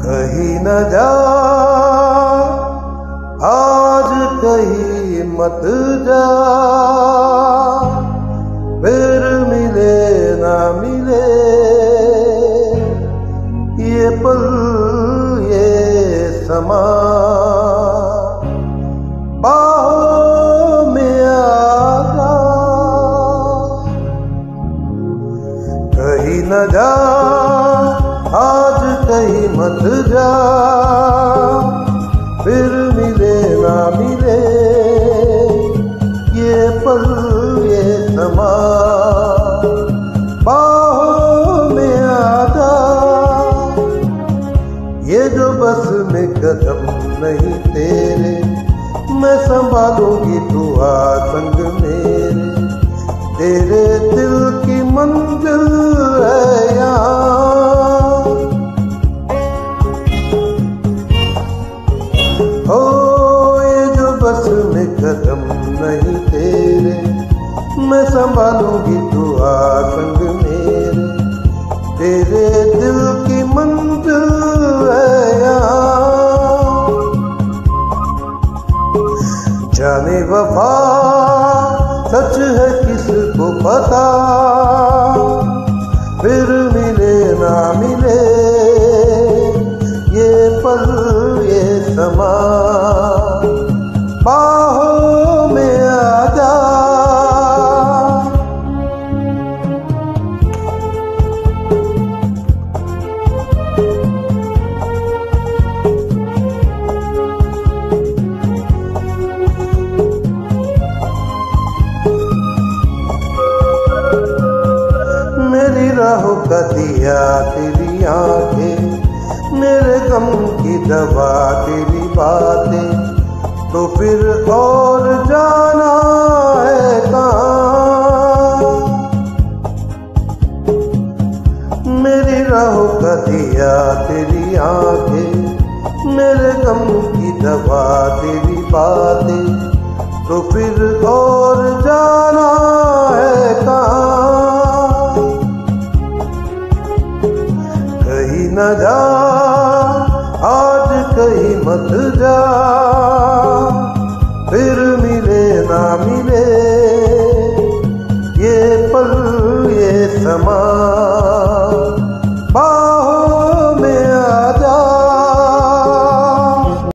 कहीं न जा। आज कहीं मत जा। फिर मिले ना मिले। ये पल, ये समा। कहीं न जा। कहीं मत जा। फिर मिले ना मिले, ये पल, ये समा। बाहों में आजा, ये जो बस में कदम नहीं तेरे, मैं संभालूँगी तू आ संग मेरे। तेरे दिल की मंजिल नहीं तेरे। मैं संभालूँगी तू आसंग मेरे। तेरे दिल की मंजिल जाने वफा सच है किसको पता? फिर का दिया तेरी आँखें, मेरे गम की दवा तेरी बातें। तो फिर और जाना है कहाँ? मेरी राहों का दिया तेरी आँखें, मेरे गम की दवा तेरी बातें। तो फिर और न जा आज कहीं मत जा।